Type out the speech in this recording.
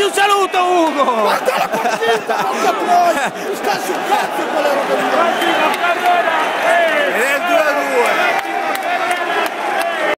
Facci un saluto Ugo! Guarda la partita, porca sta sul cazzo!